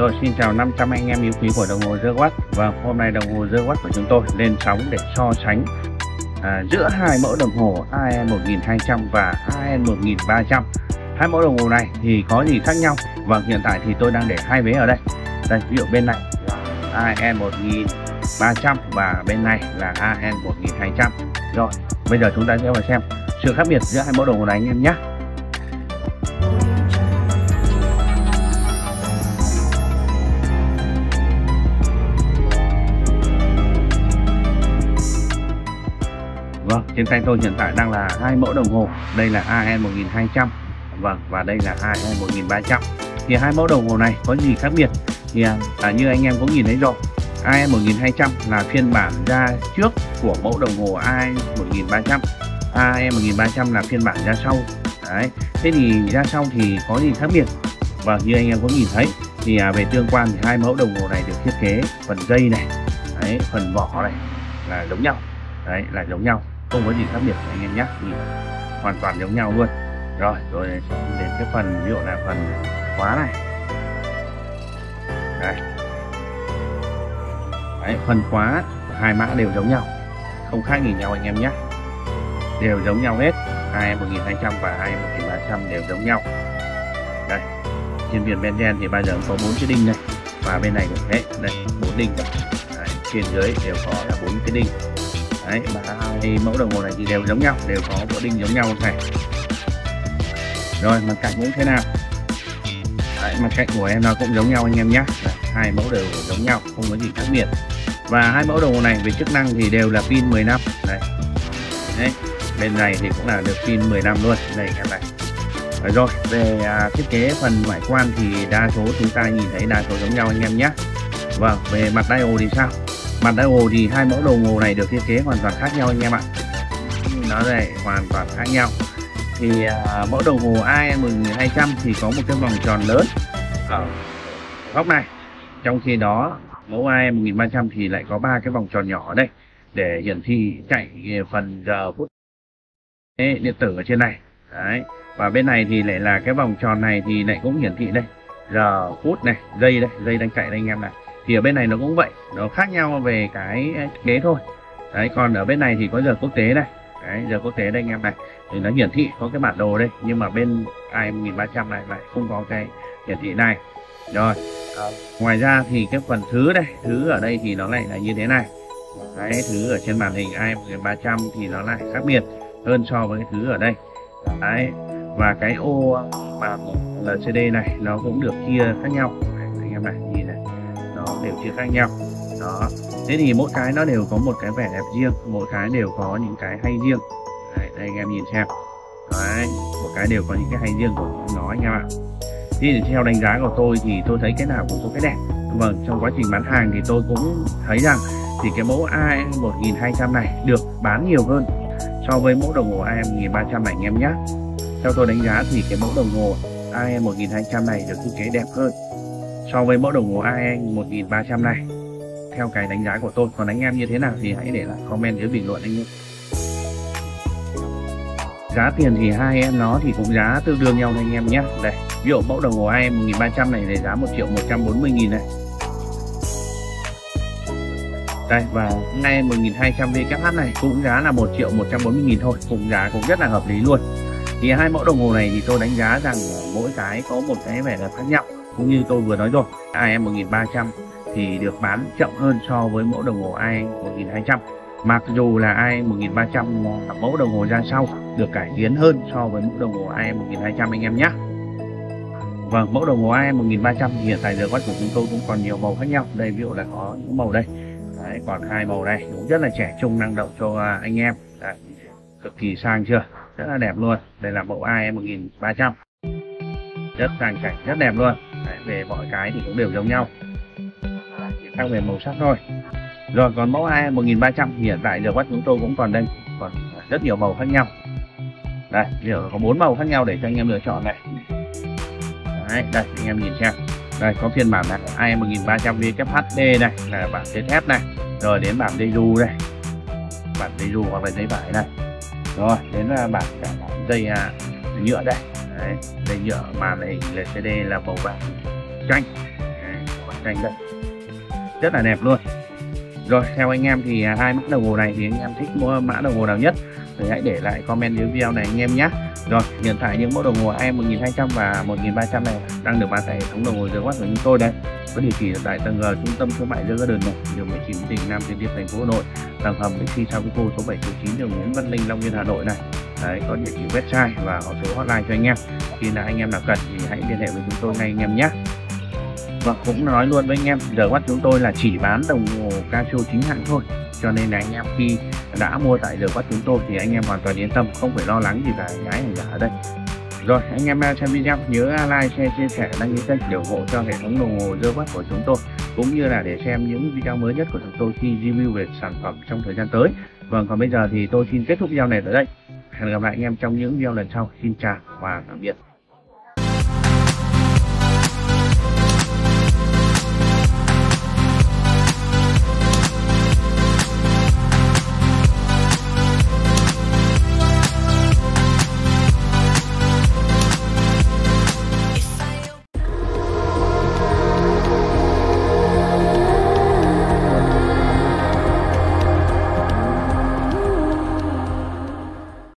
Rồi. Xin chào 500 anh em yêu quý của đồng hồ The Và vâng, hôm nay đồng hồ The của chúng tôi lên sóng để so sánh à, giữa hai mẫu đồng hồ AN 1200 và AN 1300 Hai mẫu đồng hồ này thì có gì khác nhau? Và hiện tại thì tôi đang để hai vé ở đây. Đây ví dụ bên này là AN 1300 và bên này là AN 1200 Rồi bây giờ chúng ta sẽ vào xem sự khác biệt giữa hai mẫu đồng hồ này anh em nhé. Vâng, trên tay tôi hiện tại đang là hai mẫu đồng hồ. Đây là AN 1200 vâng và đây là AN 1300. Thì hai mẫu đồng hồ này có gì khác biệt? Thì à, à như anh em cũng nhìn thấy rồi. AN 1200 là phiên bản ra trước của mẫu đồng hồ AN 1300. AN 1300 là phiên bản ra sau. Đấy. Thế thì ra sau thì có gì khác biệt? Vâng, như anh em cũng nhìn thấy thì à, về tương quan thì hai mẫu đồng hồ này được thiết kế phần dây này, đấy, phần vỏ này là giống nhau. Đấy, là giống nhau không có gì khác biệt anh em nhé. Thì hoàn toàn giống nhau luôn. Rồi rồi đến cái phần ví dụ là phần khóa này. Đây. Đấy, phần khóa hai mã đều giống nhau. Không khác gì nhau anh em nhé. Đều giống nhau hết. Hai 1200 và hai 1300 đều giống nhau. Đây. Trên viền benzen thì bây giờ có bốn cái đinh này và bên này cũng thế. Đây bốn đinh Đấy, trên dưới đều có là bốn cái đinh đấy và hai mẫu đồng hồ này thì đều giống nhau đều có bộ đinh giống nhau này rồi mặt cạnh cũng thế nào? Đấy, mặt cạnh của em nó cũng giống nhau anh em nhé. Hai mẫu đều giống nhau không có gì khác biệt. Và hai mẫu đồng hồ này về chức năng thì đều là pin 10 năm. Đấy. đấy bên này thì cũng là được pin 10 năm luôn. Đây em này. Rồi về à, thiết kế phần ngoại quan thì đa số chúng ta nhìn thấy đa số giống nhau anh em nhé. Vâng về mặt diode thì sao? Mặt đồng hồ thì hai mẫu đồng hồ này được thiết kế hoàn toàn khác nhau anh em ạ. Nó này hoàn toàn khác nhau. Thì uh, mẫu đồng hồ AN1200 thì có một cái vòng tròn lớn. Ở góc này. Trong khi đó mẫu AN1300 thì lại có ba cái vòng tròn nhỏ ở đây để hiển thị chạy phần giờ phút điện tử ở trên này. Đấy. Và bên này thì lại là cái vòng tròn này thì lại cũng hiển thị đây. Giờ phút này giây đây giây đang chạy đây anh em này thì ở bên này nó cũng vậy nó khác nhau về cái kế thôi. Đấy còn ở bên này thì có giờ quốc tế này. Đấy giờ quốc tế đây anh em này. Thì nó hiển thị có cái bản đồ đây nhưng mà bên ai 1300 này lại không có cái hiển thị này. Rồi à, ngoài ra thì cái phần thứ đây thứ ở đây thì nó lại là như thế này. Cái thứ ở trên màn hình ai 1300 thì nó lại khác biệt hơn so với cái thứ ở đây. Đấy và cái ô à, mà LCD này nó cũng được chia khác nhau. Đấy, anh em này đều chia khác nhau. Đó. Thế thì mỗi cái nó đều có một cái vẻ đẹp riêng mỗi cái đều có những cái hay riêng. Đấy, đây anh em nhìn xem. Đấy, một cái đều có những cái hay riêng của nó anh em ạ. Thì theo đánh giá của tôi thì tôi thấy cái nào cũng có cái đẹp. Vâng trong quá trình bán hàng thì tôi cũng thấy rằng thì cái mẫu AM 1200 này được bán nhiều hơn so với mẫu đồng hồ AM 1300 này anh em nhé theo tôi đánh giá thì cái mẫu đồng hồ AM 1200 này được thiết kế đẹp hơn so với mẫu đồng hồ AE 1300 này, theo cái đánh giá của tôi, còn anh em như thế nào thì hãy để lại comment dưới bình luận anh em. Giá tiền thì hai em nó thì cũng giá tương đương nhau anh em nhé. Đây, ví dụ mẫu đồng hồ AE 1300 này để giá 1 triệu 140 nghìn này. Đây, và ngay 1200 VKH này cũng giá là 1 triệu 140 nghìn thôi cũng giá cũng rất là hợp lý luôn. Thì hai mẫu đồng hồ này thì tôi đánh giá rằng mỗi cái có một cái vẻ đẹp khác nhau cũng như tôi vừa nói rồi AM 1300 thì được bán chậm hơn so với mẫu đồng hồ AM 1200 mặc dù là AM 1300 là mẫu đồng hồ ra sau được cải tiến hơn so với mẫu đồng hồ AM 1200 anh em nhé Vâng, mẫu đồng hồ AM 1300 hiện tại giờ quát của chúng tôi cũng còn nhiều màu khác nhau. Đây ví dụ là có những màu đây. Đấy, còn hai màu này cũng rất là trẻ trung năng động cho anh em. Đấy, cực kỳ sang chưa? Rất là đẹp luôn. Đây là mẫu AM 1300. Rất sang chảnh, rất đẹp luôn. Đấy, về mọi cái thì cũng đều giống nhau. Chỉ khác về màu sắc thôi. Rồi còn mẫu A 1300 hiện tại giờ quát chúng tôi cũng còn đây còn rất nhiều màu khác nhau. Đây giờ có bốn màu khác nhau để cho anh em lựa chọn này. Đấy, đây anh em nhìn xem. Đây có phiên bản là AI 1300 HD này là bản dây thép này. Rồi đến bản dây du đây. Bản dây du hoặc là dây vải này rồi đến là bản bản dây à, nhựa đây. Đấy, dây nhựa màn hình LCD là màu vàng. Chanh. Chanh đây rất là đẹp luôn. Rồi theo anh em thì à, hai mã đồng hồ này thì anh em thích mua mã đồng hồ nào nhất? Thì hãy để lại comment dưới video này anh em nhé. Rồi hiện tại những mẫu đồng hồ em 1200 và 1300 này đang được bán tại hệ thống đồng hồ dưới mắt của chúng tôi đây. Có địa chỉ tại tầng G trung tâm thương mại giữa đường 1 đường 19 tỉnh Nam Tiền Liêm thành phố Hà Nội. Tầng hầm Bixi Savico số 799 đường Nguyễn Văn Linh Long Biên Hà Nội này đấy, có địa chỉ website và có số hotline cho anh em. Khi là anh em nào cần thì hãy liên hệ với chúng tôi ngay anh em nhé. Và cũng nói luôn với anh em, giờ bắt chúng tôi là chỉ bán đồng hồ Casio chính hãng thôi. Cho nên là anh em khi đã mua tại giờ bắt chúng tôi thì anh em hoàn toàn yên tâm, không phải lo lắng gì cả nhái hàng giả ở đây. Rồi, anh em xem video, nhớ like, share, chia sẻ, đăng ký kênh để ủng hộ cho hệ thống đồng hồ dơ bắt của chúng tôi. Cũng như là để xem những video mới nhất của chúng tôi khi review về sản phẩm trong thời gian tới. Vâng còn bây giờ thì tôi xin kết thúc video này tại đây hẹn gặp lại anh em trong những video lần sau. Xin chào và tạm biệt.